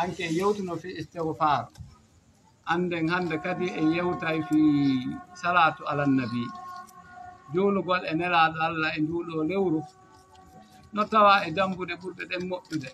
anke e yewtuno fi istihfar anden hande kadi en yewtay fi salatu alannabi julugol e nelaɗo allah e njuuɗo lewru. No tawa e dambude ɓurɗe ɗen moƴƴude.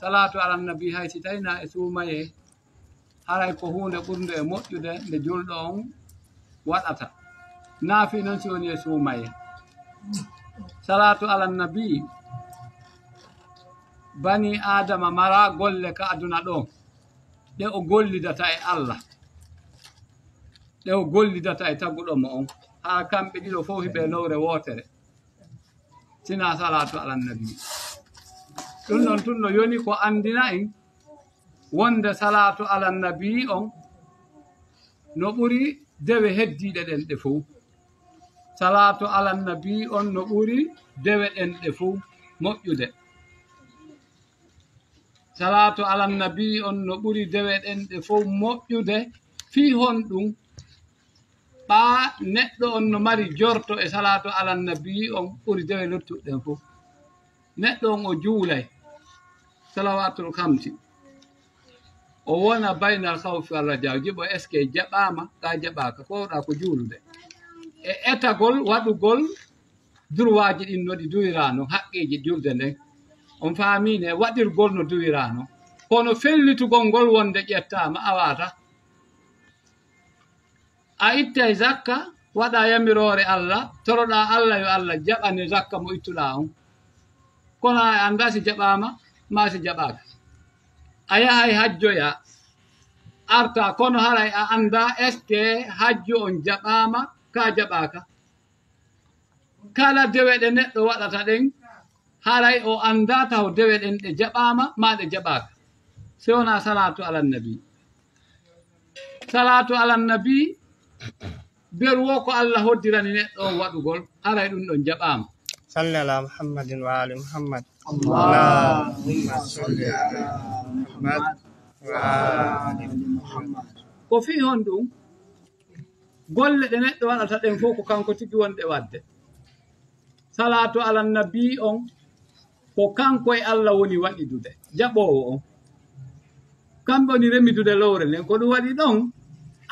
Salatu alannabi hay si tawina e suumaye haray ko hunde ɓurnde e moƴƴude nde julɗo on waɗata. Naafi noon si woni e suumaye. Salatu alannabi bani adama mara golle ka aduna ɗo. Ɗe o gollidata e allah. Ɗe o gollidata e tagguɗo mo on. Haa kamɓe ɗiɗo fof hiɓe lowre wootere sina salatu alannabi ɗum noon tun no yoni ko andina en wonde salatu alannabi on no ɓuri dewe heddiɗe ɗen ɗe fof salatu alannabi on no ɓuri dewe ɗen ɗe fof moƴƴude. salatu alannabi on no ɓuri deweɗen ɗe fof moƴƴude. Fii hon ɗum ɓaa neɗɗo on no mari jorto e salatu alannabi on ɓuri dewe lottuɗen fof. Neɗɗo on o juulay salawatul kamti o wona baynal hawfi allah jaw jiɓo est ce que jaɓama ka jaɓaka kowɗa ko juulude. E etagol waɗugol durwaji ɗin no ɗi haqqiji julde nden. on faamine waɗirgol no duwirano. Kono fellitugol ngol wonde ƴettama awata a ittay zakka waɗa yamirore allah toroɗa allah yo allah jaɓani zakka mo ittuɗa on. Kono a anda si jaɓama ma si jaɓaka a yahay hajjoya arta kono haray a anda est ce que hajjo on jaɓama ka jaɓaka kala dewe ɗe neɗɗo waɗata ɗen haray o annda taw dewe ɗen ɗe jaɓama ma ɗe jaɓaka sey wona salatu alannabi salatu alannabi berwo ko allah hoddirani neɗɗo on waɗugol haray ɗum ɗon jaɓama salli ala muhammadin wa ali muhammad. Allahumma solli ala muhammad wa ko fi hon ɗum golle ɗe neɗɗo waɗata ɗen fof ko kanko tigi wonɗe wadde. Salatu alannabi on ko kanko e allah woni waɗidude jaɓowo on kamɓe woni remidude lowre nden ko ɗum waɗi ɗon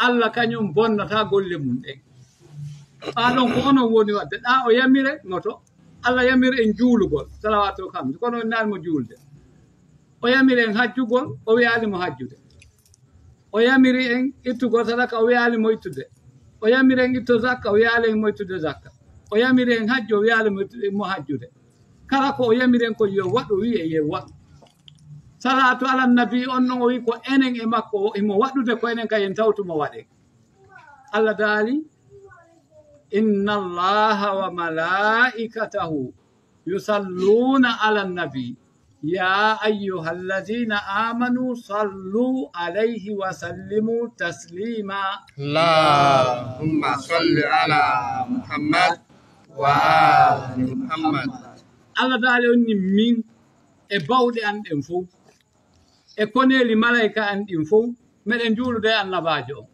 allah kañum bonnata golle mum ɗen ɓa ɗon ko onon woni wadde ɗa o yamire noto allah yamiri en juulugol salawatul hamdu kono on naanimo juulde o yamiri en hajjugol o wiyalimo hajjude o yamiri en ittugol sadaka o wiyalimo ittude o yamiri en itto zakka o wiyali en mo ittude zakka o yamiri en hajju o wiyali mo hajjude kala ko o yamiri en ko yo waɗu wiye ye waɗu salatu alannabi on noon o wi ko enen e makko imo waɗude ko enen kayen tawtumo waɗe allah daali inna allaha wa malaikatahu yusalluna ala ya ayuha alladina amanu sallu alayhi wa sallimu taslima اللهم صل على محمد وآل محمد allah daali on nin min e bawɗe an ɗen fof e koneeli malayka an ɗin fof meɗen juulude e annabaajo on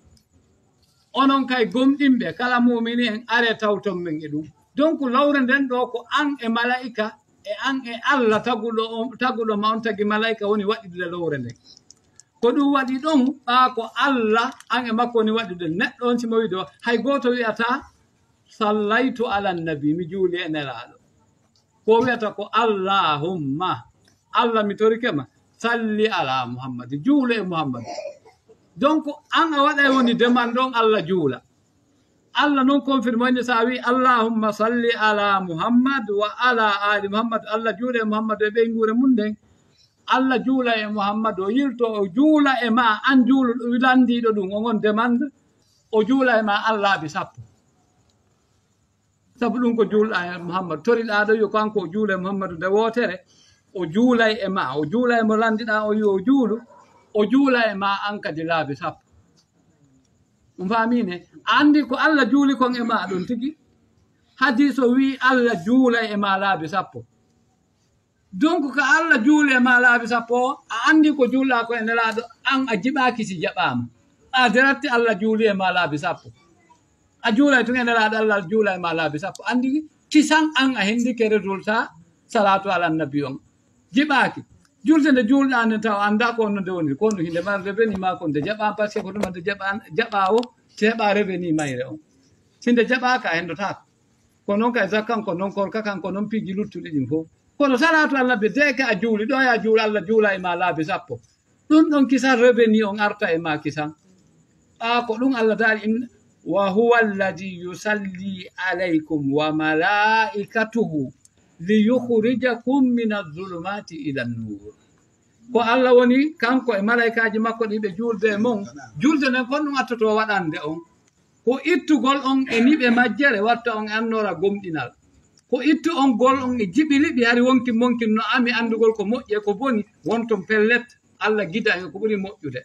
onon kay gomɗinɓe kala mumini en are tawton men e ɗum. Donc lawre nden ɗo ko an e malayika e an e allah taguɗo on taguɗo ma on tagi malayika woni waɗirde lowre nden ko ɗum waɗi ɗon ɓaa ko allah an e makko woni waɗirde neɗɗo on simo wiide hay gooto wi'ata sallaytu ala nnabi mi juuli e nelaaɗo. ko wiyata ko allahumma allah mi torikema salli ala muhammadi juula e muhammadi. Donc an a waɗay woni deman ɗon allah juula. Allah noon confirmani so a wi allahumma salli ala muhammad wa ala ali muhammad. Allah juula e muhammad e ɓeyguure mum nden. Allah juula e muhammad o yilto o juula e ma an juulu landiɗo ɗum o gon demande o juula e ma allah sappo. sabu ɗum ko juulɗa e mouhammadu toriɗa ɗo yo kanko o juula e mouhammadu nde wootere o juulay e ma o juula e mo landiɗa o yo o juulu o juula e ma an kadi laabi sappo. Ɗum famine andi ko allah juuli kon e ma ɗum tigi hadis o wi allah juulay e ma laabi sappo. Donc ko allah juuli e ma laabi sappo o a andi ko juulɗa ko e nelaɗo an a jiɓaki si jaɓama a diratti allah juuli e ma laabi sappo. a juulay tun e nelaaɗo allah juulay ma laabi sappo. Anndi kisan an a henndike résultat salatu alannabi on. Jiɓaaki. Julde nde juulɗa nde taw annda ko onno nde woni. Ko no hinde reveni ma ko nde jaɓa par ce que ko ɗuma nde jaɓa o heɓa reveni mayre on. Si nde jaɓaka a henndotako ko noon kay e zakkan ko noon korka kan ko noon piiji luttuɗi ɗin fof kono salatu allahbe deke a juuli ɗo ya juula allah juula e ma laabi sappo. Ɗum ɗon kisan reveni on arta e ma kisan. A ko ɗum allah daari wa huwa alladi yusalli alaykum wa malaikatuhu liyukhrijakum min الظلمات ila النور ko allah woni kanko e malaikaji makko ɗi ɓe julde e mon julde nden kon ɗum attoto waɗande on. Ko ittugol on e niɓe majjere watta on e annora gomɗinal. Ko ittu on gol on e jiɓiliɓi hari wonki monki no ami anndugol ko moƴƴi e ko boni wonton pellet allah gida e ko ɓuri moƴƴude.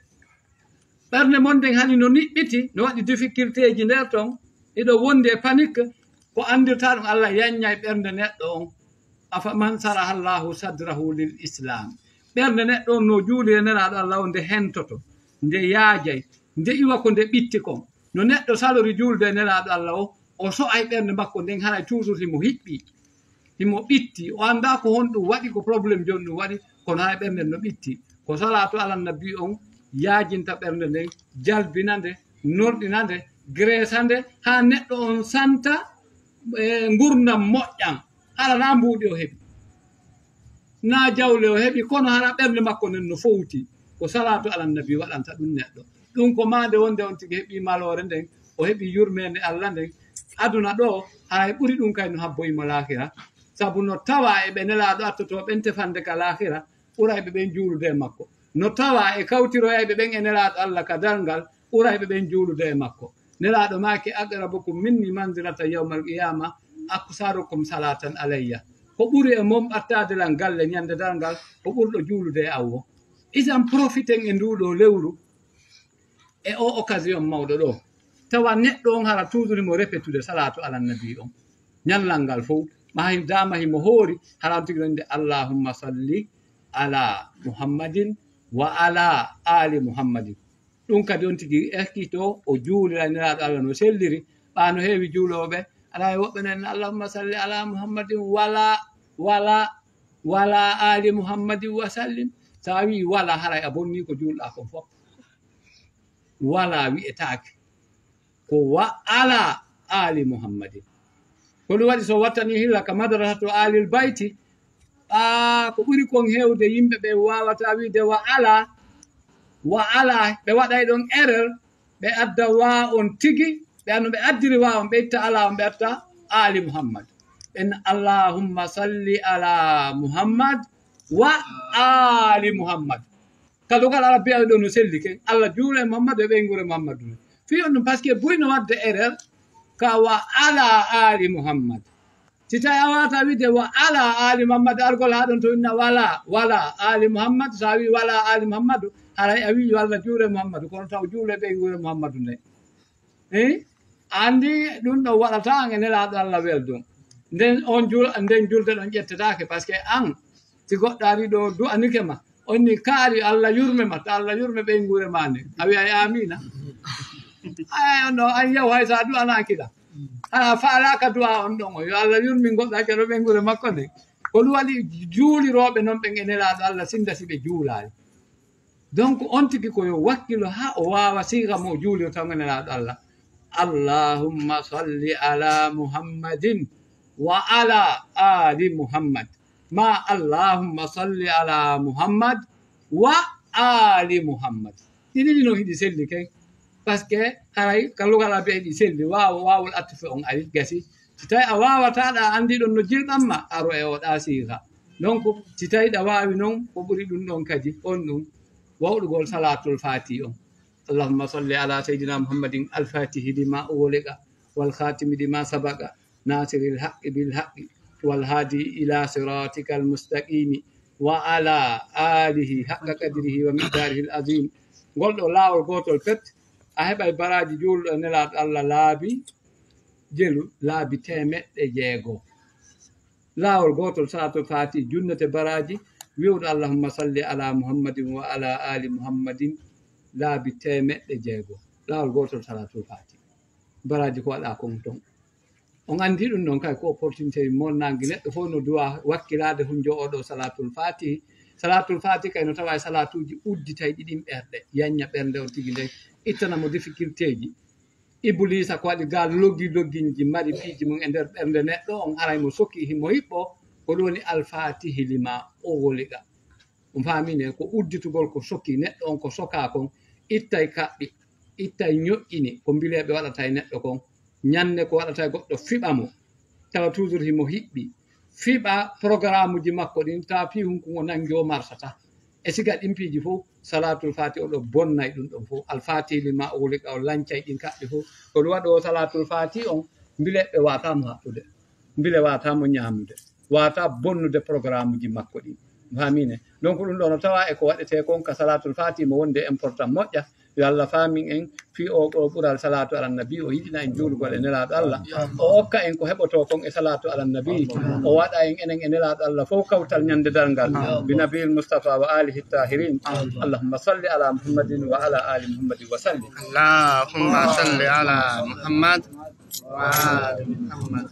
ɓernde mon nden hani no niɓɓiti no waɗi difficulté ji nder ton eɗo wondi e panique ko andirta ɗum allah yanña e ɓernde neɗɗo on. Afa man sara allahu sadrahu lil islam. Ɓernde neɗɗo on no juulire neraɗo allah o nde hentoto nde yaajay nde iwa ko nde ɓitti kon. No neɗɗo salori juulde e neraɗo allah o o so'ay ɓernde makko nden hana toujours himo hiɓɓi himo ɓitti. O annda ko honɗum waɗi ko probléme joni ɗum waɗi kono ha ɓernde no ɓitti. Ko salatu alannabi on yaajinta ɓernde nden jalbina nde norɗina nde gresa nde ha neɗɗo on santa e gurdam moƴƴan hara na mbuuɗi o heɓi. Na jawle o heɓi kono hara ɓernde makko nden no fowti. Ko salatu alannabi waɗanta ɗum neɗɗo. Ɗum ko mande wonde on tigi heɓi malore nden o heɓi yurmede allah nden. Aduna ɗo hay ɓuri ɗum kay no habboyimo lakira sabu no tawa e ɓe nelaɗo attoto ɓen tefande ka lakira ɓura ɓe ɓen juulude e makko. no tawa e kawtiroyayɓe e ɓen e nelaɗo allah kadal ngal ɓurayɓe e ɓen juulude e makko. Nelaɗo maake aqrabukum minni manzilatan yawma alqiyama akusarukum salatan alayya. Ko ɓuri e mom ɓattadelan galle ñande dal ngal ko ɓurɗo juulude e awwo isan profiten e nduɗo lewru e o occasion mawɗo ɗo. Tawa neɗɗo on hara toujours mo répétude salatu alannabi on. Ñallal ngal fof mahi dama himo hoori haran tigi ɗon nde allahumma salli ala muhammadin wa ala ali muhammadin. Ɗum kadi on tigi ekkito o juuliraniraɗo allah no selliri. Ɓano heewi juuloɓe ala e woɓɓe nen allahumma salli ala muhammadin wala wala wala ali muhammadin wa sallim. Sa wi wala haray a bonni ko juulɗa kon fof. Wala wi'etaake. Ko wa ala ali muhammadin. Ko ɗum waɗi so wattani hilla ka madrasatu alil bayti Ah, ko ɓuri kon hewde yimɓe ɓe wawata wiide wa ala wa ala ɓe waɗay ɗon erreur ɓe adda wa on tigi ɓe anno ɓe addiri wa on ɓe itta ala on ɓe atta ali muhammad. En allahumma salli ala muhammad wa ali muhammad. Kadu ala biyaɓe ɗo no selli ke. Allah juula e muhammad e ɓeygure muhammadu. Fi on ɗum par ce que buyno wadde erreur ka wa ala ali muhammad. Si tawi a wata wiide wa ala ali muhammad argol haɗon to inna wala wala ali muhammad a wi wala ali muhammadu aray a wi allah juure muhammadu kono taw juule ɓeygure muhammadu nde i andi ɗum ɗo waɗata e nelaɗo allah weldum nden on jul nden julde ɗon ƴettetake par ce que an si goɗɗo ari ɗo du'anike ma. Onni kaari allah yurme ma to allah yurme ɓeygure ma nde a wiyay amina. On no an yaw hay sa du'anakiɗa o yo allah yurmi goɗɗake ɗo ɓengure makko nde ko ɗum waɗi juuliroɓe noon ɓen e nelaɗo allah sinda si ɓe juulali donc on tigi koyo wakkilo ha o wawa siga mo juulio taw e nelaɗo allah allahumma salli ala muhammadin wa ala ali muhammad ma allahumma salli ala muhammad wa ali muhammad ɗiɗi ɗi no hiɗi selli kay que haray kallugal abe ɗi selli wawa wawol attufe on ari gasi si tawi a wawataɗa andi ɗon no jirɗanma aro e oɗa siha donc si tawi ɗa wawi noon ko ɓuri ɗum ɗon kadi on ɗum wawɗugol salatul fati on allahumma salli ala seydina muhammadin alfatihi lima uwoliqa walhatimi lima sabaqa nasiri lhaqqi bilhaqqi walhadi ila siratika almustaqimi wa ala alihi haqqa qadrihi wa miqdarihi l azim ngol ɗo lawol gotol pet a heɓay baraji julɗo e nelaɗo allah laabi jelu laabi temeɗɗe jeego. Laawol gotol saato faati junnete baraji wiwɗo allahumma salli ala muhammadin wa ala ali muhammadin laabi temeɗɗe jeego. Laawol gotol salatu faati. Baraji ko waɗa kon ton. On andi ɗum ɗon kay ko opportunité molnangi neɗɗo fof no duwa wakkilade hunjo oɗo salatul fatihi salatul fatihi kay no tawa e salatuji udditay ɗiɗin ɓerɗe yanña ɓernde on tigi ndey. ittanamo difficulté ji iblisa ko waɗi ga loggi logginji mari piiji mum e nder ɓernde neɗɗo on haray mo sokki himo hiɓɓo ko ɗum woni alfatihi lima owoliga on famine ko udditugol ko sokki neɗɗo on ko soka kon ittay kaɓɓi ittay ñoƴƴini ko mbileɓe waɗata e neɗɗo kon ñande ko waɗata e goɗɗo fiɓa mo tawa toujours himo hiɓɓi. Fiɓa programme uji makko ɗin ta fi hunkugo nangi o marsata. E siga ɗin piiji fof salatul fati oɗo bonnay ɗum ɗon fof alfatili ma o wuli o lancay ɗin kaɓɓe fof ko ɗum waɗi o salatul fati on mbileɓɓe watamo haɓɓude mbile watamo ñamude wata bonnude programme ji makko ɗin famine donc ɗum ɗo no tawa e ko waɗete kon ka salatul fati mo wonde important moƴƴa yo allah famin en في أو أو قرا الصلاه على النبي ويدنا ان جول قال ان الله الله اوكا ان كو هبوتو كون الصلاه على النبي أو وادا ان ان ان الله فو كوتال نند دارغال بنبي المصطفى واله الطاهرين اللهم صل على محمد وعلى ال محمد وسلم اللهم صل على محمد وعلى محمد